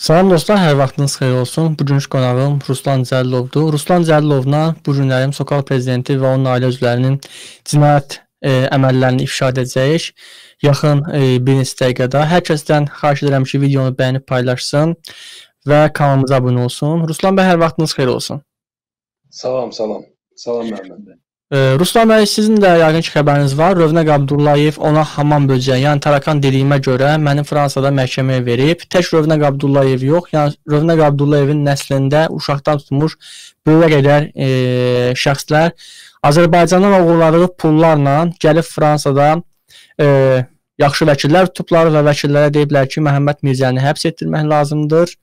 Salam dostlar, hər vaxtınız xeyir olsun. Bugünkü qonağım Ruslan Cəllovdur. Ruslan Cəllovla bu günlərim Sokal prezidenti və onun ailə üzvlərinin cinayət e, əməllərini ifşa edəcəyik. Yaxın e, bir neçə dəqiqədə hər kəsdən xahiş edirəm ki, videonu bəyənib paylaşsın və kanalımıza abunə olsun. Ruslan bəy, hər vaxtınız xeyir olsun. Salam, salam. Salam Məhəmməd bəy. Ruslan bəy, sizin də yəqin ki, xəbəriniz var. Rövnəq Abdullayev ona hamam böcəyi, yəni Tarakan dediyimə görə məni Fransada məhkəməyə verib. Tək Rövnəq Abdullayev yox, yəni Rövnəq Abdullayevin nəslində uşaqdan tutmuş böyük qədər e, şəxslər Azərbaycandan oğurladığı pullarla gəlib Fransada e, yaxşı vəkillər tutublar və vəkillərə deyiblər ki, Məhəmməd Mirzəni həbs etdirmək lazımdır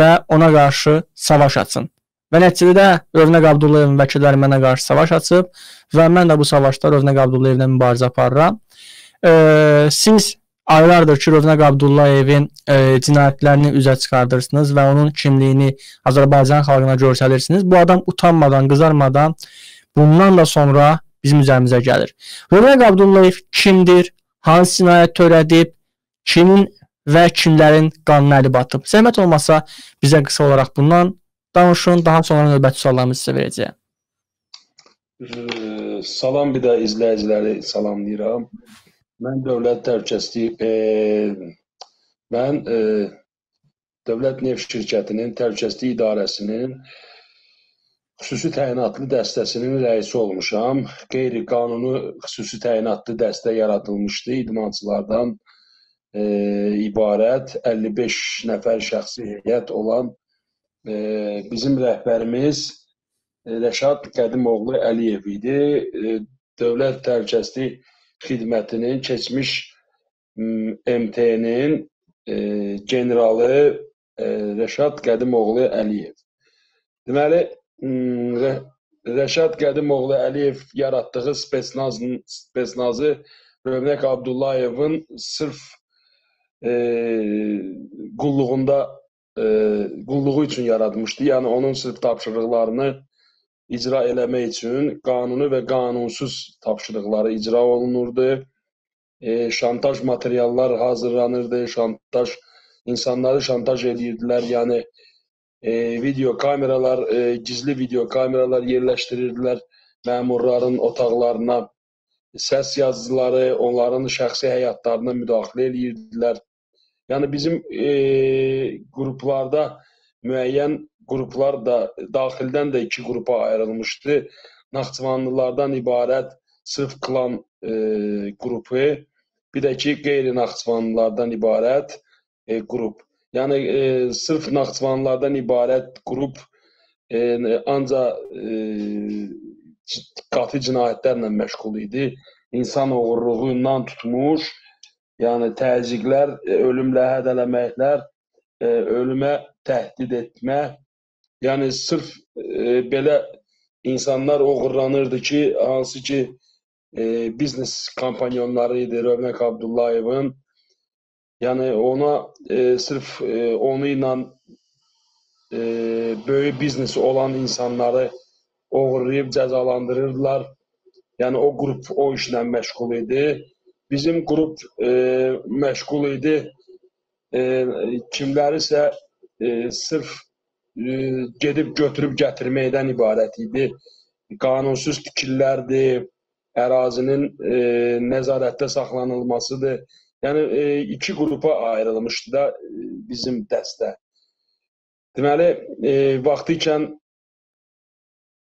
və ona qarşı savaş açsın. Və nəticədə Övnəq Abdullayevin vəkilləri mənə qarşı savaş açıb və mən də bu savaşda Övnəq Abdullayevlə mübarizə aparıram. E, siz aylardır ki, Övnəq Abdullayevin e, cinayətlərini üzə çıxardırsınız və onun kimliyini Azərbaycan xalqına göstərirsiniz. Bu adam utanmadan, qızarmadan bundan da sonra bizim üzərimizə gəlir. Övnəq Abdullayev kimdir? Hansı cinayət törədib? Kimin və kimlərin qanına əli batıb? Zəhmət olmasa bizə qısa olaraq bundan danışın, daha sonra növbəti suallarımı sizə verəcəyəm. Salam bir də izləyiciləri salamlayıram. Mən Dövlət Təhlükəsizlik e, mən e, Dövlət Neft Şirkətinin Təhlükəsizlik İdarəsinin xüsusi təyinatlı dəstəsinin rəisi olmuşam. Qeyri-qanuni xüsusi təyinatlı dəstə yaradılmışdı idmançılardan e, ibarət 55 nəfər şəxsi heyət olan bizim rəhbərimiz e, Rəşad Qədimoğlu Əliyev idi. E, Dövlət Təhlükəsizlik Xidmətinin keçmiş MT-nin e, generalı Rəşad Qədimoğlu Əliyev. Deməli, Rə Rəşad Qədimoğlu Əliyev yaratdığı spetsnazın spetsnazı Rövnək Abdullayevin sırf e, qulluğunda qulluğu üçün yaradmışdı. Yəni onun sırf tapşırıqlarını icra eləmək üçün qanuni və qanunsuz tapşırıqları icra olunurdu. E, şantaj materiallar hazırlanırdı, şantaj insanları şantaj edirdilər. Yəni e, video kameralar, e, gizli video kameralar yerləşdirirdilər məmurların otaqlarına. Səs yazıları, onların şəxsi həyatlarına müdaxilə edirdilər. Yəni bizim e, qruplarda müəyyən qruplar da daxildən də iki qrupa ayrılmışdı. Naxçıvanlılardan ibarət sırf klan e, qrupu, bir də ki qeyri-Naxçıvanlılardan ibarət e, qrup. Yəni e, sırf Naxçıvanlılardan ibarət qrup e, ancaq e, qatı cinayətlərlə məşğul idi. İnsan oğurluğundan tutmuş, yəni təzyiqlər, e, ölümlə hədələməklər, e, ölümə təhdid etmə, yəni sırf e, belə insanlar oğurlanırdı ki, hansı ki biznes kompanyonları idi Rövnək Abdullayevin. Yəni ona sırf onu ilə böyük biznesi olan insanları oğurlayıb cəzalandırırdılar. Yəni o qrup o işlə məşğul idi. Bizim qrup e, məşğul idi. E, kimlərisə e, sırf e, gedib götürüb gətirməkdən ibarət idi. Qanunsuz tikililərdir, ərazinin e, nəzarətdə saxlanılmasıdır. Yəni e, iki qrupa ayrılmışdı da e, bizim dəstə. Deməli, e, vaxtı ikən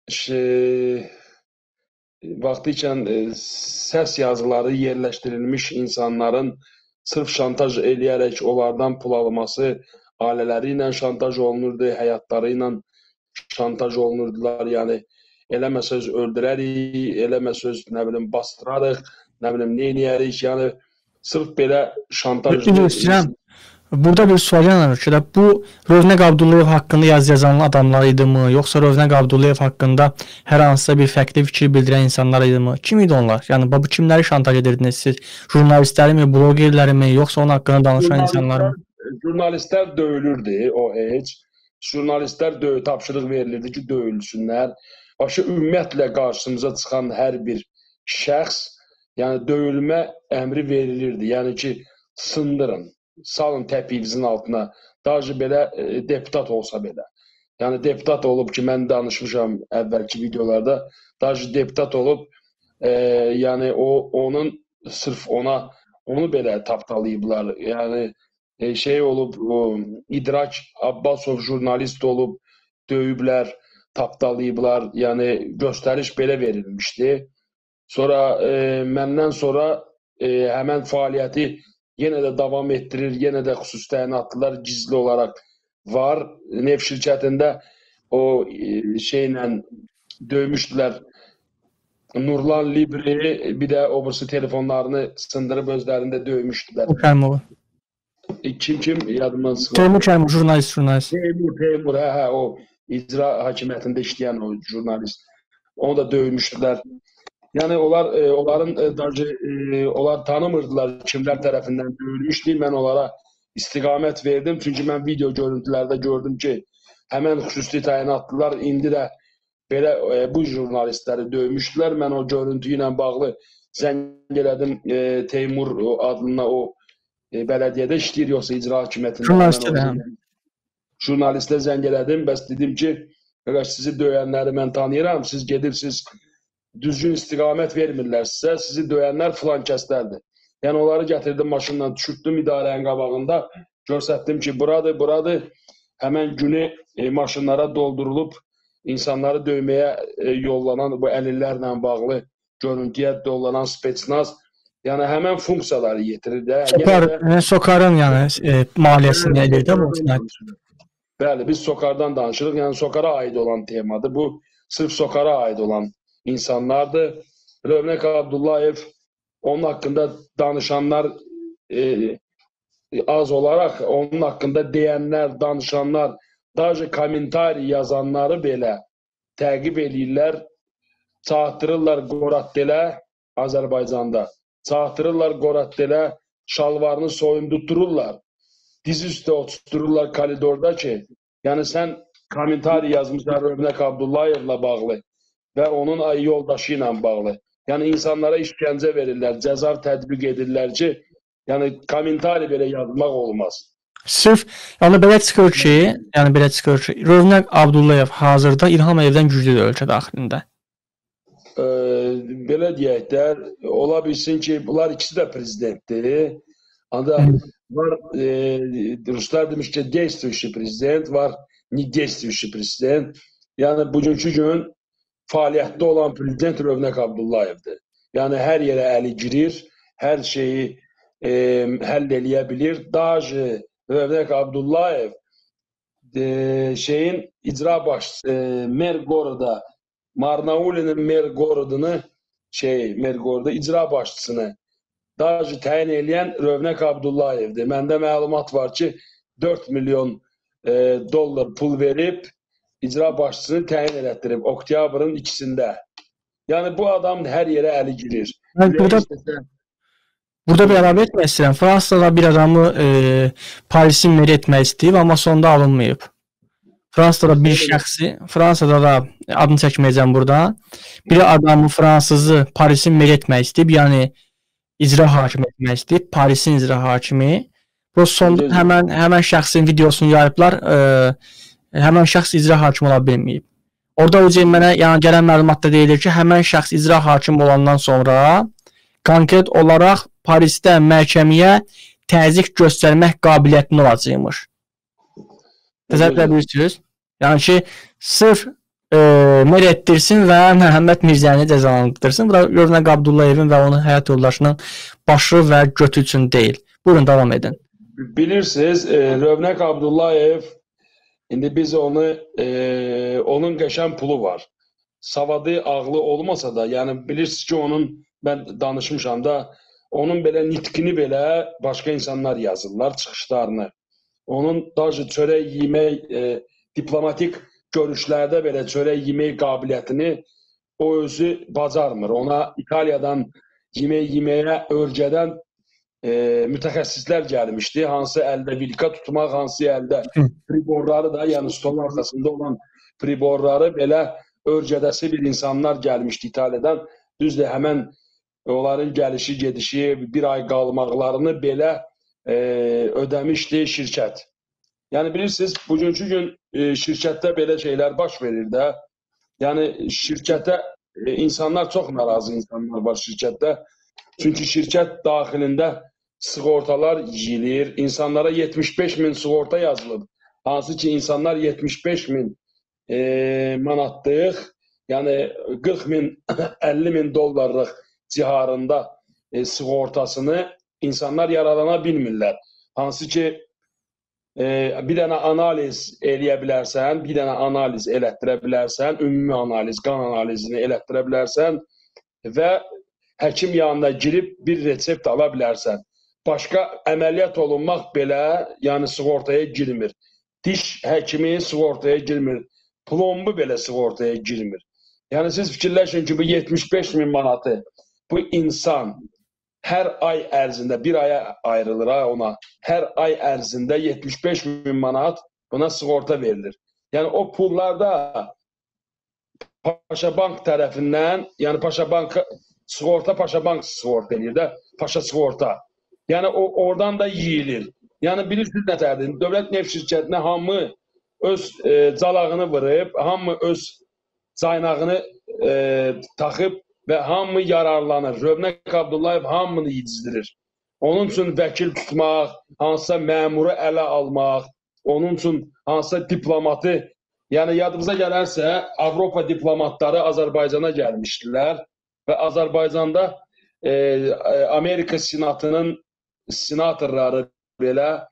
şey, vaxtı ikən e, səs yazıları yerləşdirilmiş insanların sırf şantaj eləyərək onlardan pul alması, ailələri ilə şantaj olunurdu, həyatları ilə şantaj olunurdular. Yəni eləməsəz öldürərik, eləməsəz nə bilim bastırarıq, nə bilim nə edərik. Yəni sırf belə şantaj. Üzr istəyirəm. Burada bir sual yaranır ki, bu Rövnəq Abdullayev haqqında yazı yazan adamlar idimi, yoxsa Rövnəq Abdullayev haqqında hər hansısa bir fərqli fikir bildirən insanlar idimi? Kim idi onlar? Yəni bu kimləri şantaj edirdiniz siz? Jurnalistlərimi, blogerlərimi, yoxsa onun haqqında danışan insanlarmı? Jurnalistlər döyülürdü o heç. Jurnalistlər döy tapşırıq verilirdi ki, döyülsünlər. Başa ümumiyyətlə qarşımıza çıxan hər bir şəxs, yəni döyülmə əmri verilirdi. Yəni ki, sındırın salın təpiyinizin altına Daha belə e, deputat olsa belə. Yəni deputat olub ki, mən danışmışam əvvəlki videolarda. Daha deputat olub, e, yəni o onun sırf ona onu belə tapdalayıblar. Yəni e, şey olub, o İdraç Abbasov jurnalist olub, döyüblər, tapdalayıblar. Yəni göstəriş belə verilmişdi. Sonra e, məndən sonra e, həmən fəaliyyəti yenə də davam etdirir, yenə də xüsusi təyinatlılar gizli olaraq var. Neft şirkətində o e, şeylə döymüşdülər. Nurlan Libri bir də o birisi telefonlarını sındırıb özlərində döymüşdülər. Kərmov. E, kim kim yadımdan çıxır. Teymur Kərmov jurnalist, jurnalist. Teymur, Teymur, hə, hə, o icra hakimiyyətində işləyən o jurnalist. Onu da döymüşdülər. Yəni onlar e, onların e, dacı e, onlar tanımırdılar kimlər tərəfindən döyülmüşdü. Mən onlara istiqamət verdim. Çünki mən video görüntülərdə gördüm ki, həmən xüsusi təyinatlılar indi də belə e, bu jurnalistləri döymüşdülər. Mən o görüntü ilə bağlı zəng elədim e, Teymur o adına o e, bələdiyyədə işləyir yoxsa icra hakimiyyətində. Jurnalistə. Jurnalistə zəng elədim. Bəs dedim ki, qardaş sizi döyənləri mən tanıyıram. Siz gedirsiniz düzgün istiqamət vermirlər sizə, sizi döyənlər filan kəslərdir. Yəni onları gətirdim maşından, düşürtdüm idarənin qabağında, göstərdim ki, buradır, buradır. Həmən günü e, maşınlara doldurulub insanları döyməyə e, yollanan bu əlillərlə bağlı görüntüyə yollanan spetsnaz yəni həmən funksiyaları yetirir də. Sokar, yəni, Sokarın yəni e, maliyyəsini edir də bu cinayət. Bəli, biz Sokardan danışırıq. Yəni Sokara aid olan temadır. Bu sırf Sokara aid olan insanlardır. Rövnək Abdullayev onun haqqında danışanlar e, az olaraq onun haqqında deyənlər, danışanlar, daha kommentari yazanları belə təqib eləyirlər, çatdırırlar Qoratdelə Azərbaycanda. Çatdırırlar Qoratdelə, şalvarını soyundururlar. Diz üstə oturtururlar koridorda ki, yəni sən kommentari yazmışlar Rövnək Abdullayevlə bağlı və onun ay yoldaşı ilə bağlı. Yəni insanlara işgəncə verirlər, cəza tətbiq edirlər ki, yəni kommentari belə yazmaq olmaz. Sırf yəni belə çıxır ki, yəni belə çıxır ki, Rövnəq Abdullayev hazırda İlham Əliyevdən güclüdür ölkə daxilində. E, belə deyək də, ola bilsin ki, bunlar ikisi də prezidentdir. Ancaq var e, Ruslar demiş ki, действующий prezident, var не действующий prezident. Yəni bugünkü gün fəaliyyətdə olan prezident Rövnək Abdullayevdir. Yəni hər yerə əli girir, hər şeyi e, həll eləyə bilir. Daji Abdullayev e, şeyin icra başçısı e, Mergorda Marnaulinin Mergordunu şey Mergorda icra başçısını Daji təyin edən Rövnək Abdullayevdir. Məndə məlumat var ki, 4 milyon e, dollar pul verib icra başçısını təyin elətdirib oktyabrın ikisində. Yəni bu adam hər yerə əli girir. Mən burada istəsə... Burada bir əlavə etmək istəyirəm. Fransada bir adamı e, Parisin meri etmək istəyib, amma sonda alınmayıb. Fransada bir şəxsi, Fransada da adını çəkməyəcəm burada. Bir adamı fransızı Parisin meri etmək istəyib, yəni icra hakimi etmək istəyib, Parisin icra hakimi. Bu sonda həmən həmən şəxsin videosunu yayıblar. E, həmən şəxs icra hakimi ola bilməyib. Orada o mənə yəni gələn məlumatda deyilir ki, həmən şəxs icra hakimi olandan sonra konkret olaraq Parisdə məhkəməyə təzyiq göstərmək qabiliyyətində olacaqmış. Təsəvvür edirsiniz? Yəni ki, sırf e, mer etdirsin və Məhəmməd Mirzəni cəzalandırsın. Bu da Rövnəq Abdullayevin və onun həyat yoldaşının başı və götü üçün deyil. Buyurun davam edin. Bilirsiniz, e, Rövnəq Abdullayev İndi biz onu, e, onun qəşən pulu var. Savadı, ağlı olmasa da, yəni bilirsiniz ki, onun mən danışmışam da, onun belə nitqini belə başqa insanlar yazırlar, çıxışlarını. Onun dajı çörək yemək, e, diplomatik görüşlərdə belə çörək yemək qabiliyyətini o özü bacarmır. Ona İtaliyadan yemək yeməyə örgədən e, mütəxəssislər gəlmişdi. Hansı əldə vilka tutmaq, hansı əldə priborları da, yəni stolun arxasında olan priborları belə örgədəsi bir insanlar gəlmişdi İtaliyadan. Düzdür, həmən onların gəlişi, gedişi, bir ay qalmaqlarını belə e, ödəmişdi şirkət. Yəni bilirsiniz, bugünkü gün e, şirkətdə belə şeylər baş verir də. Yəni şirkətə e, insanlar çox narazı insanlar var şirkətdə. Çünki şirkət daxilində sığortalar yiyilir. İnsanlara 75 min sığorta yazılıb. Hansı ki insanlar 75 min e, manatlıq, yəni 40 min, 50 min dollarlıq civarında e, sığortasını insanlar yararlana bilmirlər. Hansı ki e, bir dənə analiz eləyə bilərsən, bir dənə analiz elətdirə bilərsən, ümumi analiz, qan analizini elətdirə bilərsən və həkim yanına girib bir resept ala bilərsən. Başqa əməliyyat olunmaq belə, yəni sığortaya girmir. Diş həkimi sığortaya girmir. Plombu belə sığortaya girmir. Yəni siz fikirləşin ki, bu 75 min manatı bu insan hər ay ərzində, bir aya ayrılır ha ona, hər ay ərzində 75 min manat buna sığorta verilir. Yəni o pullarda Paşa Bank tərəfindən, yəni Paşa Bank sığorta Paşa Bank sığorta eləyir də, Paşa sığorta. Yəni o oradan da yeyilir. Yəni bilirsiniz nətərdir? Dövlət neft şirkətinə hamı öz e, calağını vurub, hamı öz caynağını e, taxıb və hamı yararlanır. Rövnək Abdullayev hamını yedizdirir. Onun üçün vəkil tutmaq, hansısa məmuru ələ almaq, onun üçün hansısa diplomatı, yəni yadımıza gələrsə, Avropa diplomatları Azərbaycana gəlmişdilər və Azərbaycanda e, Amerika Senatının senatorları belə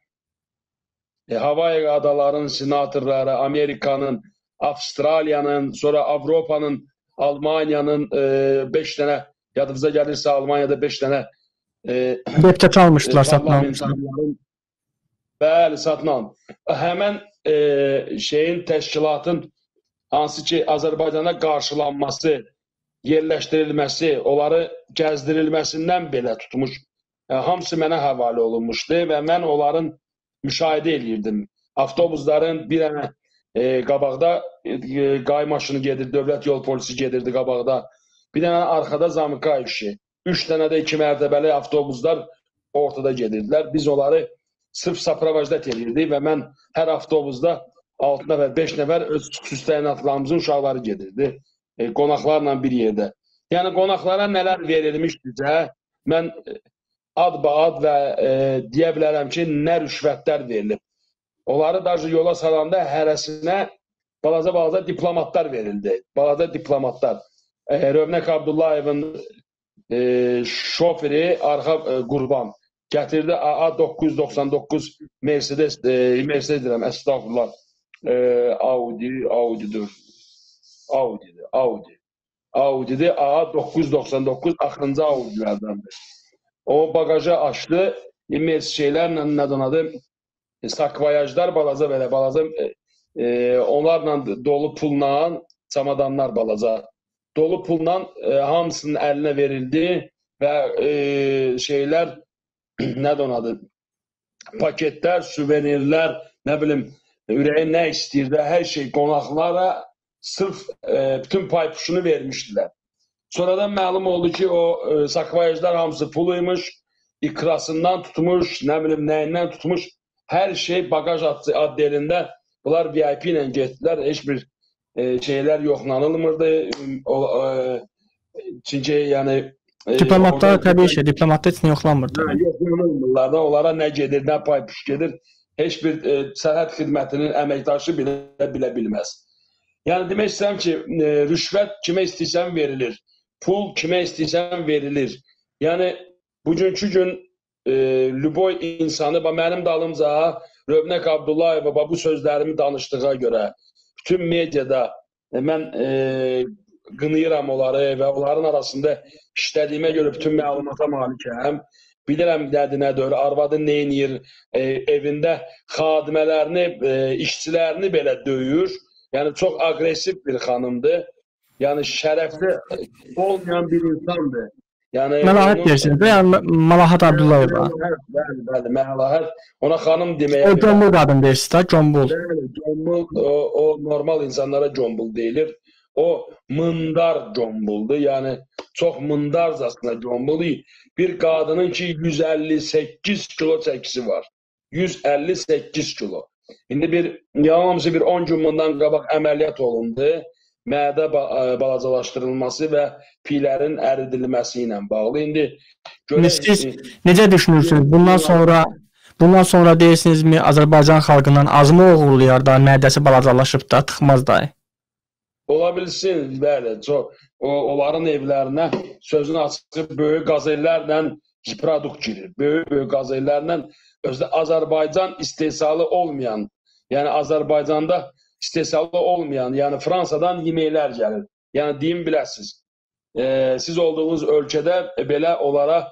e, Havay adalarının senatorları, Amerikanın, Avstraliyanın, sonra Avropanın Almanya'nın 5 e, dənə yadınıza gəlirsə Almanyada 5 dənə e, deputat almışdılar, satın almışdılar. Bəli, satın alın. Həmən e, şeyin təşkilatın hansı ki Azərbaycana qarşılanması, yerləşdirilməsi, onları gəzdirilməsindən belə tutmuş. E, hamısı mənə həvalə olunmuşdu və mən onların müşahidə eləyirdim. Avtobusların bir dənə E, qabaqda e, qay maşını gedir, dövlət yol polisi gedirdi qabaqda. Bir dənə arxada zamka işi. Üç dənə də iki mərtəbəli avtobuslar ortada gedirdilər. Biz onları sırf sapravajdat edirdik və mən hər avtobusda 6 nəfər, 5 nəfər öz xüsusi təyinatlarımızın uşaqları gedirdi. E, qonaqlarla bir yerdə. Yəni qonaqlara nələr verilmişdirsə, mən ad baad və e, deyə bilərəm ki, nə rüşvətlər verilib. Onları da yola salanda hərəsinə balaca-balaca diplomatlar verildi. Balaca diplomatlar. E, Rövnək Abdullayevin e, şoferi Arxa e, Qurban gətirdi AA 999 Mercedes, e, Mercedes deyirəm, əstəğfurullah. E, Audi, Audi'dir. Audi'dir, Audi. Audi'dir, AA 999 axırıncı Audi'lərdəndir. O bagajı açdı, Mercedes şeylərlə nədən adı E, sakvayajlar balaca belə balaca e, e, onlarla dolu pulla çamadanlar balaca dolu pulla e, hamısının əlinə verildi və e, şeylər nədir onun adı? Paketlər, suvenirlər, nə bilim ürəyin nə istəyirdi, hər şey qonaqlara sırf e, bütün paypuşunu vermişdilər. Sonradan məlum oldu ki, o e, sakvayajlar hamısı puluymuş, ikrasından tutmuş, nə bilim nəyindən tutmuş Hər şey bagaj ad elində. Bunlar VIP ilə getdilər. Heç bir e, şeylər yoxlanılmırdı. O, e, çünki yəni e, diplomatlar təbii ki, diplomatlar heç nə yoxlanmırdı. Hə, yoxlanılmırlar da. Onlara nə gedir, nə pay puş gedir. Heç bir e, sərhəd xidmətinin əməkdaşı bilə, bilə bilməz. Yəni demək istəyirəm ki, e, rüşvət kimə istəyirsən verilir. Pul kimə istəyirsən verilir. Yəni bugünkü gün e, Lüboy insanı, mənim dalımca Rövnək Abdullayeva bu sözlərimi danışdığa görə bütün mediada e, mən e, qınayıram onları və onların arasında işlədiyimə görə bütün məlumata malikəm. Bilirəm nədir, nədir, arvadı neynir, e, evində xadimələrini, e, işçilərini belə döyür. Yəni çox aqressiv bir xanımdır. Yəni şərəfli olmayan bir insandır. Yəni Məlahət deyirsiniz də, yəni Məlahət Abdullayeva. Bəli, bəli, Məlahət. Ona xanım deməyə. O Combul qadın deyirsiniz də, Combul. Bəli, Combul o, o normal insanlara Combul deyilir. O mındar Combuldur. Yəni çox mındarcasına Combul. Bir qadının ki 158 kilo çəkisi var. 158 kilo. İndi bir yanılmışı bir 10 gün bundan qabaq əməliyyat olundu. Mədə balacalaşdırılması və piylərin əridilməsi ilə bağlı. İndi görək siz necə düşünürsünüz? Bundan sonra bundan sonra deyirsinizmi Azərbaycan xalqından azmı oğurlayar da mədəsi balacalaşıb da tıxmaz da? Ola bilsin, bəli, çox o onların evlərinə sözünü açıb böyük qazellərlə produkt girir. Böyük-böyük qazellərlə özdə Azərbaycan istehsalı olmayan, yəni Azərbaycanda istehsalı olmayan, yəni Fransadan yeməklər gəlir. Yəni deyim biləsiniz. E, siz olduğunuz ölkədə belə onlara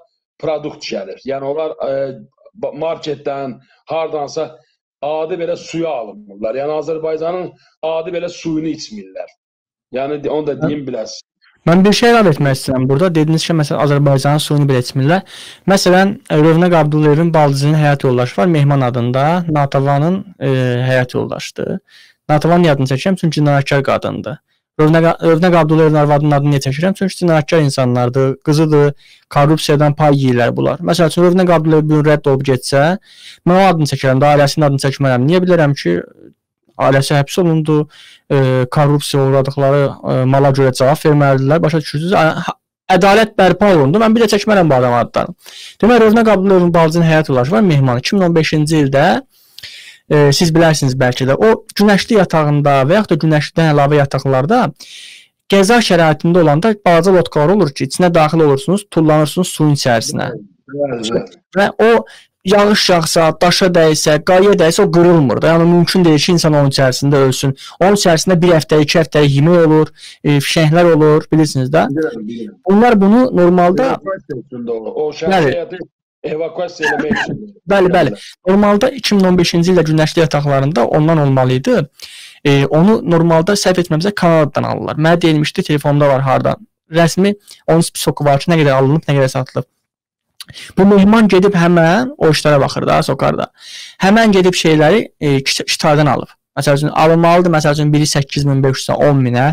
produkt gəlir. Yəni onlar e, marketdən, hardansa adi belə suyu alınmırlar. Yəni Azərbaycanın adi belə suyunu içmirlər. Yəni onu da deyim biləsiniz. Mən bir şey əlavə etmək istəyirəm burada. Dediniz ki, məsələn, Azərbaycanın suyunu belə içmirlər. Məsələn, Rövnəq Abdullayevin baldızının həyat yoldaşı var, Mehman adında. Natavanın e, həyat yoldaşıdır. Natavanın yadını çəkirəm, çünki cinayətkar qadındır. Rövnəq Rövnəq Abdullayevin arvadının adını niyə çəkirəm? Çünki cinayətkar insanlardır, qızıdır, korrupsiyadan pay yeyirlər bunlar. Məsələn, Rövnəq Abdullayev bu gün rədd olub getsə, mən o adını çəkirəm, da ailəsinin adını çəkmərəm. Niyə bilərəm ki, ailəsi həbs olundu, e, korrupsiya uğradıqları e, mala görə cavab verməlidirlər. Başa düşürsüz? Ədalət bərpa olundu. Mən bir də çəkmərəm bu adam adlarını. Demək, Rövnə Qabuliyevin bacısının həyat yoldaşı var Mehman 2015-ci ildə e, siz bilərsiniz bəlkə də o günəşli yatağında və yaxud da günəşdən əlavə yataqlarda qəza şəraitində olanda balaca lotkalar olur ki, içinə daxil olursunuz, tullanırsınız suyun içərisinə. Və o yağış yağsa, daşa dəysə, qayaya dəysə o qırılmır da. Yəni mümkün deyil ki, insan onun içərisində ölsün. Onun içərisində 1 həftə, 2 həftə yemək olur, e, fişənglər olur, bilirsiniz də. Bunlar bunu normalda o şəxsiyyəti evakuasiya eləmək üçün. Bəli, bəli. Normalda 2015-ci ildə günəşli yataqlarında ondan olmalı idi. E, onu normalda səhv etməmizə Kanadadan alırlar. Mənə deyilmişdi, telefonumda var hardan. Rəsmi onun spisoku var ki, nə qədər alınıb, nə qədər satılıb. Bu mehman gedib həmən o işlərə baxır da, sokarda. Həmən gedib şeyləri e, kitabdan alıb. Məsəl üçün alınmalıdır, məsəl üçün biri 8500-ə, 10000-ə,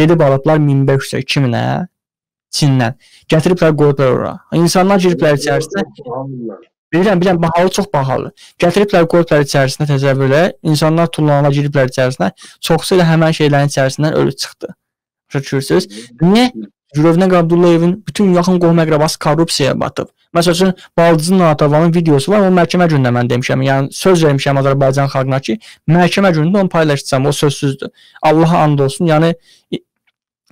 gedib alıblar 1500-ə, 2000-ə Çindən. Gətiriblər qoyublar ora. İnsanlar giriblər içərisinə. Bilirəm, bilirəm, bahalı çox bahalı. Gətiriblər qoyublar içərisinə təzəvvürlə, insanlar tullanana giriblər içərisinə, çoxsu elə həmən şeylərin içərisindən ölüb çıxdı. Başa düşürsüz? Niyə? Rövnəq Abdullayevin bütün yaxın qohum əqrabası korrupsiyaya batıb. Məsəl üçün Baldızın Natavanın videosu var, o məhkəmə günündə mən demişəm. Yəni söz vermişəm Azərbaycan xalqına ki, məhkəmə günündə onu paylaşacağam. O sözsüzdür. Allaha and olsun. Yəni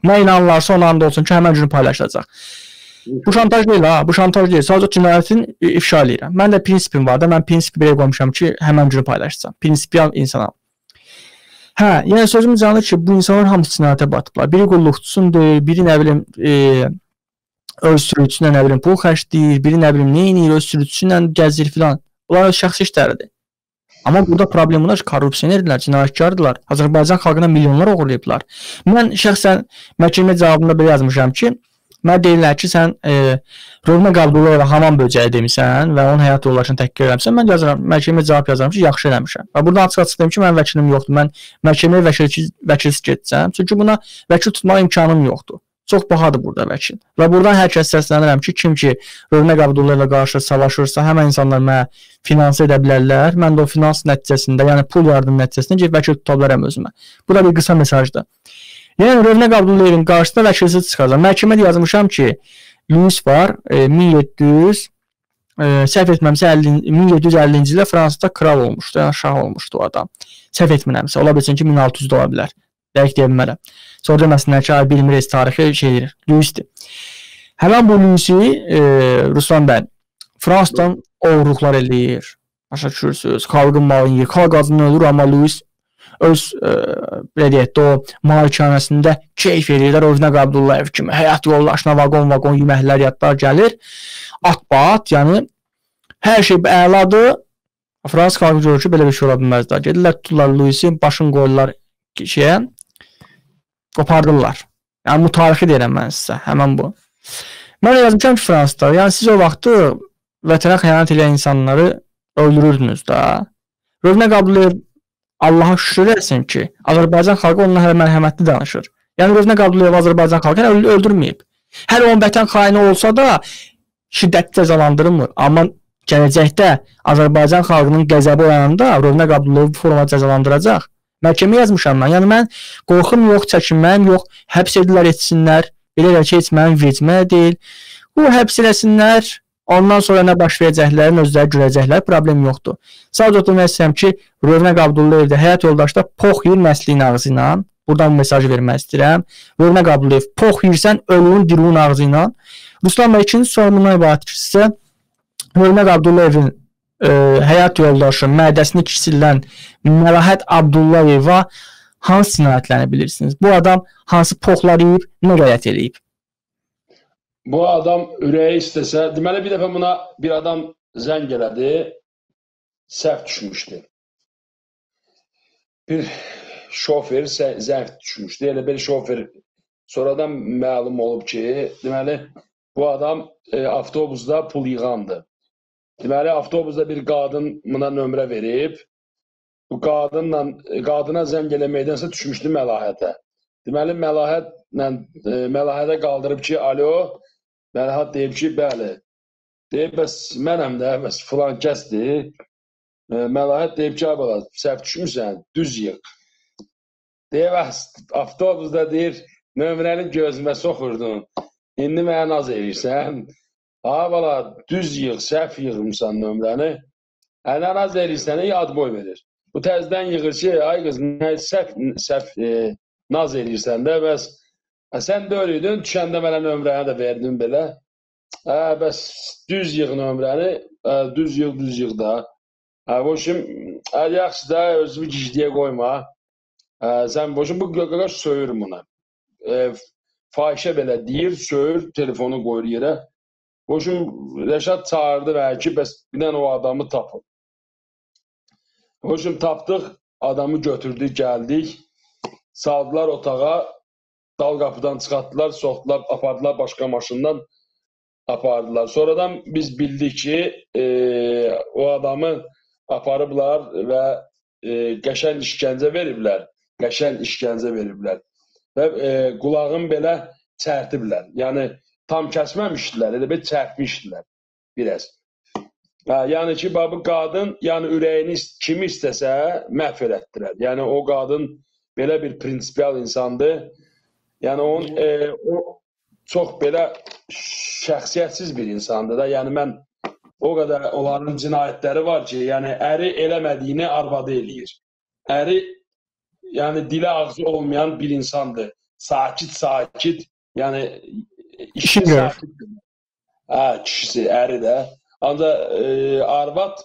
nə inanırlarsa ona and olsun ki, həmin günü paylaşılacaq. Bu şantaj deyil ha, bu şantaj deyil. Sadəcə cinayətin ifşa eləyirəm. Mən də prinsipim var da, mən prinsipi belə qoymuşam ki, həmin günü paylaşacağam. Prinsipial insanam. Hə, yəni sözüm canı ki, bu insanlar hamısı cinayətə batıblar. Biri qulluqçusundur, biri nə bilim, e, öz sürücüsünə nə bilim pul xərcləyir, biri nə bilim nə edir, öz sürücüsü ilə gəzir filan. Bunlar öz şəxsi işləridir. Amma burada problem olar ki, korrupsionerdirlər, cinayətkardırlar. Azərbaycan xalqına milyonlar oğurlayıblar. Mən şəxsən məhkəmə cavabında belə yazmışam ki, Mənə deyirlər ki, sən e, Rövnə Qabdulayeva hamam böcəyi demisən və onun həyat yoldaşını təhqir eləmisən. Mən yazıram, məhkəməyə cavab yazıram ki, yaxşı eləmişəm. Və burada açıq-açıq deyim ki, mənim vəkilim yoxdur. Mən məhkəməyə vəkilsiz vəkilsiz getsəm, çünki buna vəkil tutmaq imkanım yoxdur. Çox bahadır burada vəkil. Və buradan hər kəs səslənirəm ki, kim ki Rövnə Qabdulayeva qarşı savaşırsa, həmin insanlar mənə finansə edə bilərlər. Mən də o finans nəticəsində, yəni pul yardım nəticəsində gedib vəkil tuta bilərəm özümə. Bu da bir qısa mesajdır. Yəni Rövnə Qabdullayevin qarşısına vəkilsiz çıxacaq. Məhkəmədə yazmışam ki, Luis var, e, 1700 e, səhv etməmsə 50 1750-ci ildə Fransada kral olmuşdu, yəni şah olmuşdu o adam. Səhv etmirəmsə, ola bilsin ki 1600 də ola bilər. Dəqiq deyə bilmərəm. Sonra deməsinlər ki, ay bilmirik tarixi şeydir. Luisdir. Həmin bu Luisi e, Ruslan bəy Fransadan oğurluqlar eləyir. Başa düşürsüz? Xalqın malını yeyir. Xalq acından ölür, amma Luis öz e, belə deyək də o malikanəsində keyf edirlər. Özünə Qabdullayev kimi həyat yoldaşına vaqon-vaqon yeməklər yadlar gəlir. At-bat, yəni hər şey əladır. Fransız xalqı görür ki, belə bir şey ola bilməz də. Gedirlər tuturlar Luisin başını qoyurlar şeyə. Qopardırlar. Yəni bu tarixi deyirəm mən sizə, həmin bu. Mən yazmışam ki, Fransızda, yəni siz o vaxtı vətənə xəyanət edən insanları öldürürdünüz də. Rövnə Qabdullayev Allaha şükür etsin ki, Azərbaycan xalqı onunla hələ mərhəmətli danışır. Yəni Rövnə Qabdullayev Azərbaycan xalqı hələ öldürməyib. Hər onun vətən xaini olsa da şiddətli cəzalandırılmır. Amma gələcəkdə Azərbaycan xalqının qəzəbi oyananda Rövnəq Abdullayev bu formada cəzalandıracaq. Məhkəmə yazmışam mən. Yəni mən qorxum yox, çəkinməyim yox. Həbs edilər etsinlər. Belə elə ki, heç mənim vecimə deyil. Bu həbs eləsinlər. Ondan sonra nə baş verəcəklərini özləri görəcəklər, problem yoxdur. Sadəcə demək istəyirəm ki, Rövnəq Abdullayev də həyat yoldaşda pox yeyir nəsliyin ağzı ilə. Buradan bu mesajı vermək istəyirəm. Rövnəq Abdullayev pox yeyirsən ölünün dirinin ağzı ilə. Ruslan bəy ikinci sualımdan ibarət ki, sizə Rövnəq Abdullayevin e, həyat yoldaşı, mədəsini kiçildən Məlahət Abdullayeva hansı cinayətlərini bilirsiniz? Bu adam hansı poxlar yeyib, nə qələt eləyib? Bu adam ürəyi istəsə, deməli bir dəfə buna bir adam zəng elədi, səhv düşmüşdü. Bir şofer zəng düşmüşdü. Elə bir şofer sonradan məlum olub ki, deməli bu adam e, avtobusda pul yığandı. Deməli avtobusda bir qadın buna nömrə verib, bu qadınla qadına zəng eləməkdənsə düşmüşdü Məlahətə. Deməli Məlahətlə e, Məlahətə qaldırıb ki, alo, Məlahət deyib ki, bəli. Deyib, bəs mənəm də, bəs filan kəsdir. E, Məlahət deyib ki, abala, səhv düşmüsən, düz yığ. Deyib, avtobusda deyir, nömrəni gözümə soxurdun. İndi mənə naz edirsən. Ha, bala, düz yığ, səhv yığımsan nömrəni. Hənə naz edirsən, yad boy verir. Bu təzdən yığır ki, ay qız, nə səhv, səhv e, naz edirsən də, bəs Hə, sən də öyrüdün, düşəndə mənə nömrəni də verdin belə. Hə, bəs düz yığ nömrəni, hə, düz yığ, düz yığ da. Hə, boşum, hə, yaxşı da özümü gizliyə qoyma. Hə, sən boşum, bu qaqaş söyür buna. E, fahişə belə deyir, söyür, telefonu qoyur yerə. Boşum, Rəşad çağırdı və ki, bəs bir dənə o adamı tapın. Boşum, tapdıq, adamı götürdük, gəldik, saldılar otağa, dal qapıdan çıxartdılar, soxdular, apardılar başqa maşından apardılar. Sonradan biz bildik ki, e, o adamı aparıblar və e, qəşən işgəncə veriblər. Qəşən işgəncə veriblər. Və e, qulağın belə çərtiblər. Yəni tam kəsməmişdilər, elə bir çərtmişdilər biraz. Hə, yəni ki, bu qadın, yəni ürəyini kimi istəsə məhv elətdirər. Yəni o qadın belə bir prinsipial insandır Yəni onun e, o çox belə şəxsiyyətsiz bir insandır da. Yəni mən o qədər onların cinayətləri var ki, yəni əri eləmədiyini arvadı eləyir. Əri yəni dilə ağzı olmayan bir insandır. Sakit sakit, yəni işi sakit. Hə, kişisi, əri də. Ancaq e, arvad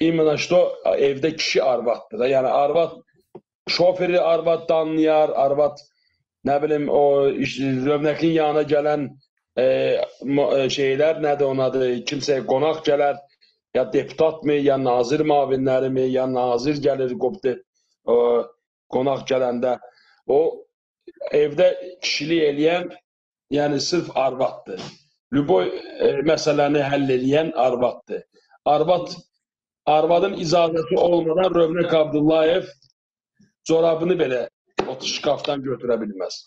imенно что evdə kişi arvaddır da. Yəni arvad şoförü arvad danlayar, arvad nə bilim o Rövnəqin yanına gələn e, e, şeylər nədir onun adı? Kimsə qonaq gələr, ya deputatmı, ya nazir müavinlərimi, ya nazir gəlir qopdu o qonaq gələndə. O evdə kişilik eləyən, yəni sırf arvaddır. Lüboy e, məsələni həll eləyən arvaddır. Arvad arvadın icazəsi olmadan Rövnək Abdullayev corabını belə o şkafdan götürə bilməz.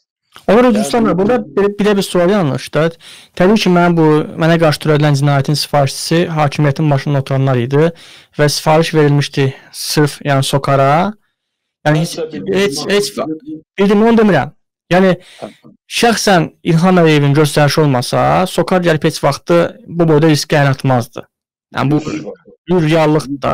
Olur Rüstam yəni, burada bir, bir də bir sual yanlışdır. Təbii ki, mən bu mənə qarşı törədilən cinayətin sifarişçisi hakimiyyətin başında oturanlar idi və sifariş verilmişdi sırf yəni Sokara. Yəni heç heç, heç bildim onu demirəm. Yəni şəxsən İlham Əliyevin göstərişi olmasa, Sokar gəlib heç vaxtı bu boyda riskə əl atmazdı. Yəni bu bir reallıqdır da.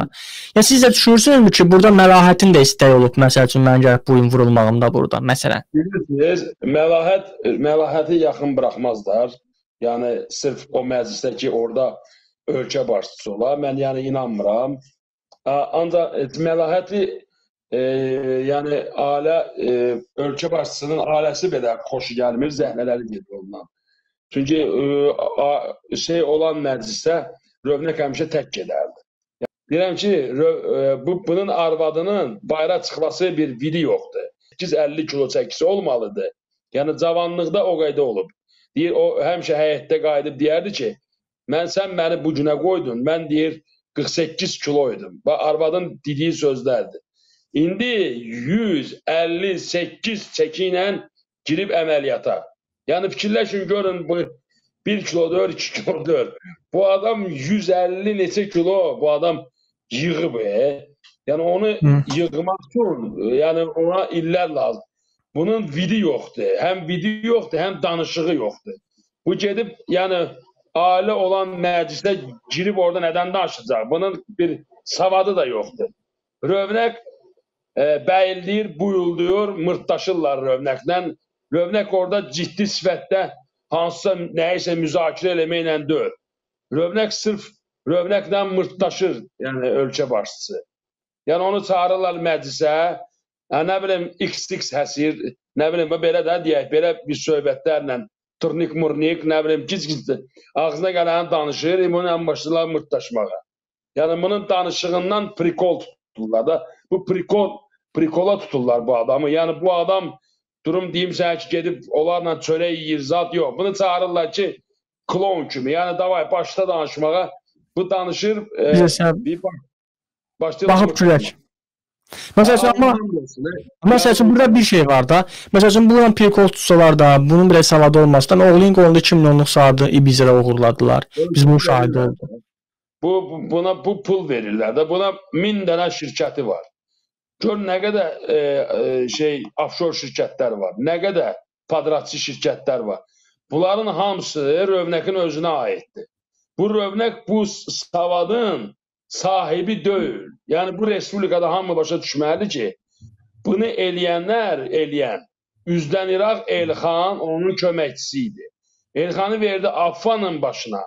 Yəni siz də düşünürsünüzmü ki, burada Məlahətin də istəyi olub, məsəl üçün mən gəlib bu gün vurulmağımda burada, məsələn? Bilirsiniz, Məlahət Məlahəti yaxın buraxmazlar. Yəni sırf o məclisdə ki, orada ölkə başçısı ola, mən yəni inanmıram. Ancaq e, Məlahəti e, yəni ailə e, ölkə başçısının ailəsi belə xoş gəlmir, zəhlələri gedir ondan. Çünki e, şey olan məclisdə Rövnək həmişə tək gedərdi. Deyirəm ki, e, bu bunun arvadının bayra çıxması bir vidi yoxdur. 850 kilo çəkisi olmalıdır. Yəni cavanlıqda o qayda olub. Deyir o həmişə həyətdə qayıdıb deyərdi ki, mən sən məni bu günə qoydun. Mən deyir 48 kiloydum. Bax arvadın dediyi sözlərdir. İndi 158 çəki ilə girib əməliyyata. Yəni fikirləşin görün bu 1 kilo deyil, 2 kilo deyil. Bu adam 150 neçə kilo bu adam yığıb. E. Yəni onu Hı. yığmaq üçün yəni ona illər lazım. Bunun vidi yoxdur. Həm vidi yoxdur, həm danışığı yoxdur. Bu gedib yəni ailə olan məclisə girib orada nədən danışacaq? Bunun bir savadı da yoxdur. Rövnək e, bəyildiyir, buyulduyur, mırtdaşırlar Rövnəklə. Rövnək orada ciddi sifətdə hansısa nəyisə müzakirə eləməklə deyil. Rövnək sırf Rövnəklə mırtdaşır, yəni ölkə başçısı. Yəni onu çağırırlar məclisə, hə, nə bilim XX həsir, nə bilim belə də deyək, belə bir söhbətlərlə turnik murnik, nə bilim gic-gic ağzına gələni danışır, bununla başlayırlar mırtdaşmağa. Yəni bunun danışığından prikol tuturlar da. Bu prikol prikola tuturlar bu adamı. Yəni bu adam durum deyim sənə ki, gedib onlarla çörək yeyir, zat yox. Bunu çağırırlar ki, klon kimi. Yəni davay başla danışmağa. Bu danışır, e, bir baş, başlayır. baxıb gülək. Məsəl üçün amma Məsəl üçün burada bir şey var da. Məsəl üçün buradan Pirkol tutsalar da, bunun belə savadı olmasa da, oğlun qolunda 2 milyonluq saatı Ibizə uğurladılar. Biz bunun şahidi olduq. Bu bu- buna bu pul verirlər də. Buna 1000 dənə şirkəti var. Gör nə qədər e, e, şey offshore şirkətlər var. Nə qədər padratçı şirkətlər var. Bunların hamısı Rövnəkin özünə aiddir. Bu Rövnək bu savadın sahibi deyil. Yəni bu respublikada hamı başa düşməlidir ki, bunu eləyənlər eləyən üzdən İraq Elxan onun köməkçisi idi. Elxanı verdi Affanın başına.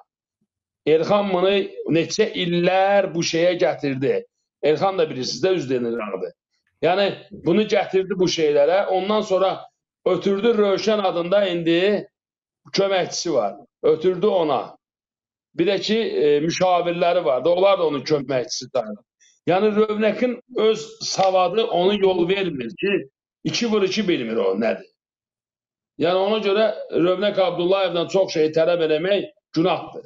Elxan bunu neçə illər bu şeyə gətirdi. Elxan da bilirsiniz də üzdən İraqdır. Yəni bunu gətirdi bu şeylərə. Ondan sonra ötürdü Rövşən adında indi köməkçisi var. Ötürdü ona. Bir də ki e, müşavirləri vardı. Onlar da onun köməkçisi sayılır. Yəni Rövnəkin öz savadı onu yol vermir ki, 2 vur 2 bilmir o nədir. Yəni ona görə Rövnək Abdullayevdən çox şey tələb eləmək günahdır.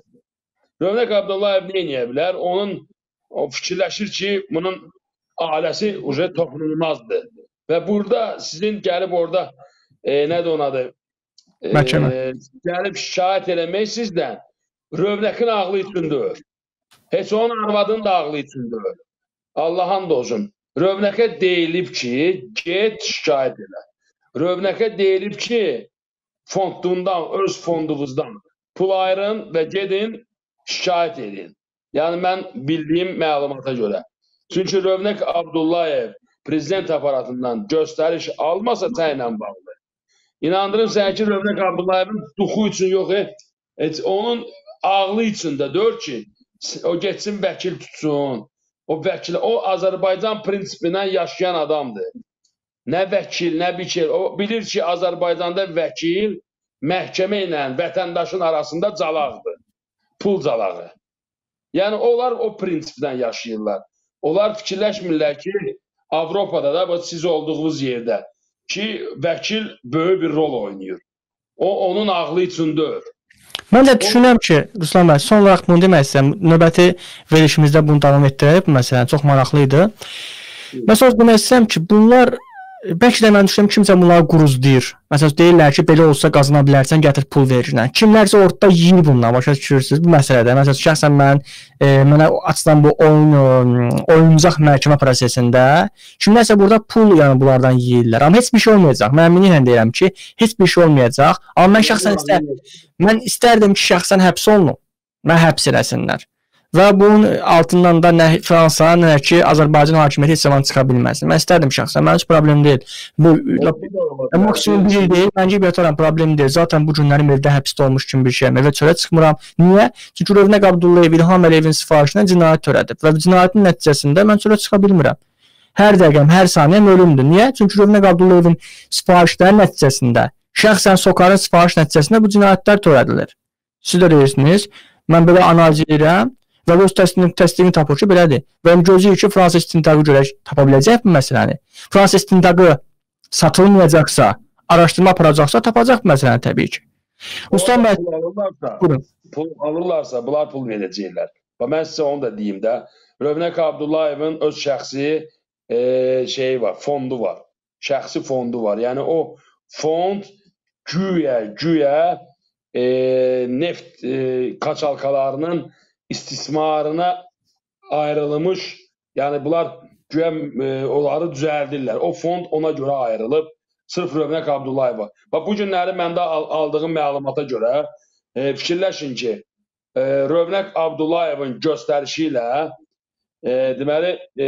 Rövnək Abdullayev nə edə bilər? Onun o fikirləşir ki, bunun ailəsi uje toxunulmazdır. Və burada sizin gəlib orada e, nədir onun adı? E, Məhkəmə. gəlib şikayət eləmək sizdən Rövnəkin ağlı üçün deyil. Heç onun arvadının da ağlı üçün deyil. Allah'ın da olsun. Rövnəkə deyilib ki, get şikayət elə. Rövnəkə deyilib ki, fondundan, öz fondunuzdan pul ayırın və gedin şikayət edin. Yəni mən bildiyim məlumata görə. Çünki Rövnək Abdullayev prezident aparatından göstəriş almasa sənlə bağlı. İnandırım sənə ki, Rövnək Abdullayevin duxu üçün yox, e, heç onun ağlı üçün də deyir ki, o getsin vəkil tutsun. O vəkil, o Azərbaycan prinsipindən yaşayan adamdır. Nə vəkil, nə şey. O bilir ki, Azərbaycanda vəkil məhkəmə ilə vətəndaşın arasında calaqdır. Pul calağı. Yəni onlar o prinsipdən yaşayırlar. Onlar fikirləşmirlər ki, Avropada da siz olduğunuz yerdə ki, vəkil böyük bir rol oynayır. O onun ağlı üçün deyil. Mən də düşünürəm ki, Ruslan bəy, son olaraq bunu demək istəyirəm. Növbəti verilişimizdə bunu davam etdirək. Bu məsələn çox maraqlı idi. Məsələn, demək istəyirəm ki, bunlar bəlkə də mən düşünürəm kimsə bunları quruzlayır. Məsələn, deyirlər ki, belə olsa qazana bilərsən, gətir pul verirlər. Kimlərsə ortada yeyir bunlar, başa düşürsüz bu məsələdə. Məsələn, şəxsən mən e, mənə açılan bu oyun e, oyuncaq məhkəmə prosesində kimlərsə burada pul yəni bunlardan yeyirlər. Amma heç bir şey olmayacaq. Mən əminliklə deyirəm ki, heç bir şey olmayacaq. Amma mən şəxsən istərdim Mən istərdim ki, şəxsən həbs olunum. Mən həbs eləsinlər. Və bunun altından da nə Fransa, nə ki Azərbaycan hakimiyyəti heç zaman çıxa bilməsin. Mən istərdim şəxsən. Mənim heç problem deyil. Bu maksimum bir il deyil. Məncə bir problem deyil. Zaten bu günlərim evdə həbsdə olmuş kimi bir şeyəm. Evə çörə çıxmıram. Niyə? Çünki Rövnə Abdullayev İlham Əliyevin sifarişinə cinayət törədib və cinayətin nəticəsində mən çörə çıxa bilmirəm. Hər dəqiqəm, hər saniyəm ölümdür. Niyə? Çünki Rövnə Abdullayevin sifarişləri nəticəsində, şəxsən Sokarın sifariş nəticəsində bu cinayətlər törədilir. Siz də deyirsiniz. Mən belə analiz edirəm və öz təsdiqini, təsdiqini tapır ki, belədir. Və gözləyir ki, Fransa istintaqı görə tapa biləcək bu məsələni. Fransa istintaqı satılmayacaqsa, araşdırma aparacaqsa tapacaq məsələni təbii ki. Ustam bəy, buyurun. pul alırlarsa bunlar pul verəcəklər. Və mən sizə onu da deyim də. Rövnək Abdullayevin öz şəxsi e, şeyi var, fondu var. Şəxsi fondu var. Yəni o fond güya, güya e, neft e, kaçalkalarının istismarına ayrılmış. Yani bunlar güya e, onları düzəldirlər. O fond ona görə ayrılıb. Sırf Rövnək Abdullayeva. Bax bu günləri məndə al aldığım məlumata görə e, fikirləşin ki, e, Rövnək Abdullayevin göstərişi e, deməli e,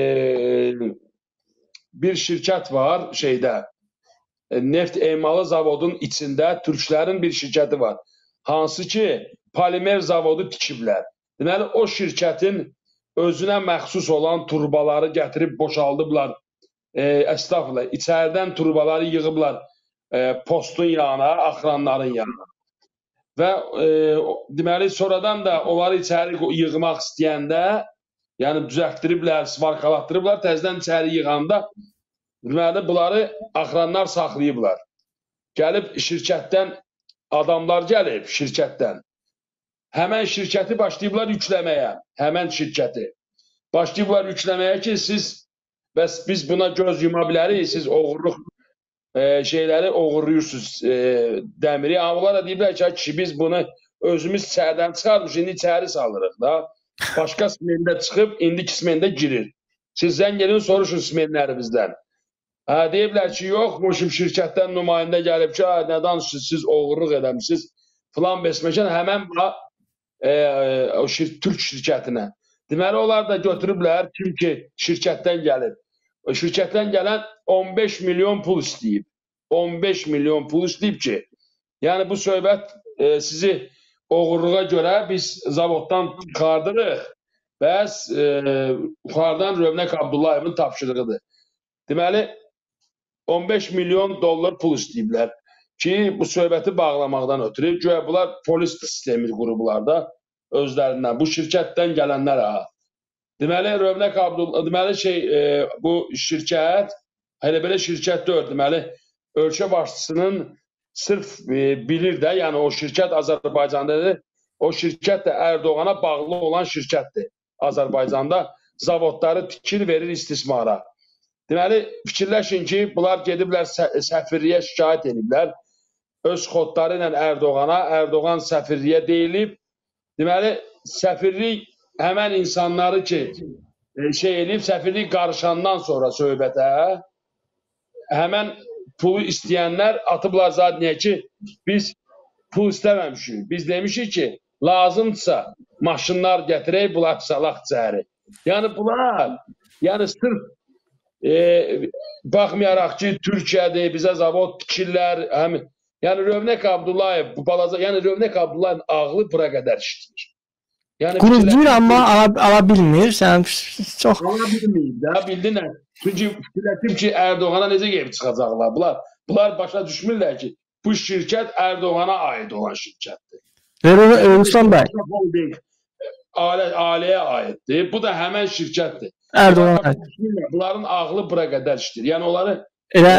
bir şirkət var şeydə e, neft emalı zavodun içində türklərin bir şirkəti var. Hansı ki polimer zavodu tikiblər. Deməli o şirkətin özünə məxsus olan turbaları gətirib boşaldıblar. E, əstəğfurullah, içəridən turbaları yığıblar e, postun yanına, axranların yanına. Və e, deməli sonradan da onları içəri yığmaq istəyəndə, yəni düzəltdiriblər, svarkalatdırıblar, təzədən içəri yığanda deməli bunları axranlar saxlayıblar. Gəlib şirkətdən adamlar gəlib şirkətdən. Həmən şirkəti başlayıblar yükləməyə. Həmən şirkəti. Başlayıblar yükləməyə ki, siz bəs biz buna göz yuma bilərik, siz oğurluq e, şeyləri oğurluyursunuz e, dəmiri. Da deyiblər ki, ki, biz bunu özümüz içəridən çıxarmış, indi içəri salırıq da. Başqa smendə çıxıb, indi smendə girir. Siz zəng edin, soruşun smenlərimizdən. Hə, deyiblər ki, yox, Muşim şirkətdən nümayəndə gəlib ki, nə danışırsınız, siz oğurluq edəmişsiniz. Filan besməkan həmən e, o şir Türk şirkətinə. Deməli onlar da götürüblər kim ki şirkətdən gəlib. O şirkətdən gələn 15 milyon pul istəyib. 15 milyon pul istəyib ki, yəni bu söhbət e, sizi oğurluğa görə biz zavoddan çıxardırıq. Bəs e, yuxarıdan Rövnək Abdullayevin tapşırığıdır. Deməli 15 milyon dollar pul istəyiblər ki, bu söhbəti bağlamaqdan ötürü güya bunlar polis sistemi qurublar da özlərindən. Bu şirkətdən gələnlər ha. Deməli Rövnək Abdullah, deməli şey e, bu şirkət hələ belə şirkət deyil. Deməli ölkə başçısının sırf e, bilir də, yəni o şirkət Azərbaycandadır. O şirkət də Ərdoğana bağlı olan şirkətdir. Azərbaycanda zavodları tikir, verir istismara. Deməli, fikirləşin ki, bunlar gediblər səfirliyə şikayət ediblər öz xodları ilə Ərdoğana, Ərdoğan səfirliyə deyilib. Deməli, səfirlik həmən insanları ki, e, şey edib, səfirlik qarışandan sonra söhbətə, həmən pulu istəyənlər atıblar zadniyə ki, biz pul istəməmişik. Biz demişik ki, lazımdırsa maşınlar gətirək, bulaq salaq cəri. Yəni bunlar, yəni sırf e, baxmayaraq ki, Türkiyədir, bizə zavod tikirlər, həmin Yəni Rövnək Abdullayev bu balaca, yəni Rövnək Abdullayevin ağlı bura qədər işləyir. Yəni qurulur amma ala, ala bilmir. Sən çox ala bilmir də, bildin nə? Çünki fikirləşdim ki, Ərdoğana necə gəlib çıxacaqlar. Bunlar bunlar başa düşmürlər ki, bu şirkət Ərdoğana aid olan şirkətdir. Ruslan bəy. Ailə ailəyə aiddir. Bu da həmin şirkətdir. Ərdoğana. Bunların ağlı bura qədər işləyir. Yəni onları Elə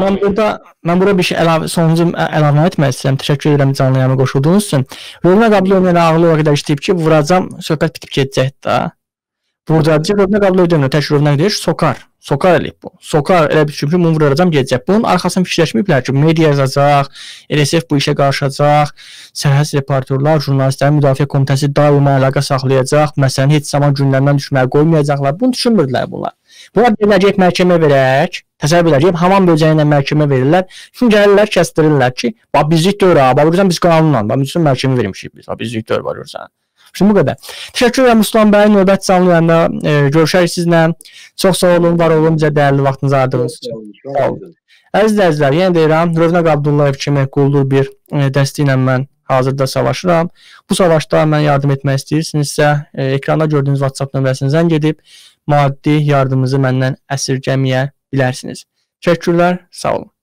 mən burada mən burada bir şey əlavə sonuncu əlavə etmək istəyirəm. Təşəkkür edirəm canlı yayıma qoşulduğunuz üçün. Rövnə Qablıyev ilə ağlı o qədər işləyib ki, vuracam, söhbət bitib gedəcək də. Burada Rövnə Qablıyev demirəm, tək Rövnə deyir, sokar. Sokar eləyib bu. Sokar elə bir ki, bunu vuracam gedəcək. Bunun arxasını fikirləşməyiblər ki, media yazacaq, RSF bu işə qarışacaq, sərhəd reportyorlar, jurnalistlərin müdafiə komitəsi daima əlaqə saxlayacaq, məsələni heç zaman gündəmdən düşməyə qoymayacaqlar. Bunu düşünmürdülər bunlar. Bunlar deyiləcək məhkəmə verək, təsəvvür edəcək, hamam böcəyi ilə məhkəmə verirlər. Şimdi gəlirlər, kəsdirirlər ki, bax bizlik deyil ha, bax görürsən biz qanunla, bax biz məhkəmə vermişik biz, bax bizlik deyil var görürsən. Şimdi bu qədər. Təşəkkür edirəm Ruslan bəy, növbət canlıyanda e, görüşərik sizlə. Çox sağ olun, var olun, bizə dəyərli vaxtınızı ayırdığınız üçün. Sağ olun. Əziz izləyicilər, yenə deyirəm, Rövnaq Abdullayev kimi quldur bir e, dəsti ilə mən hazırda savaşıram. Bu savaşda mən yardım etmək istəyirsinizsə, e, ekranda gördüyünüz WhatsApp nömrəsinə zəng edib maddi yardımınızı məndən əsirgəməyə bilərsiniz. Təşəkkürlər, sağ olun.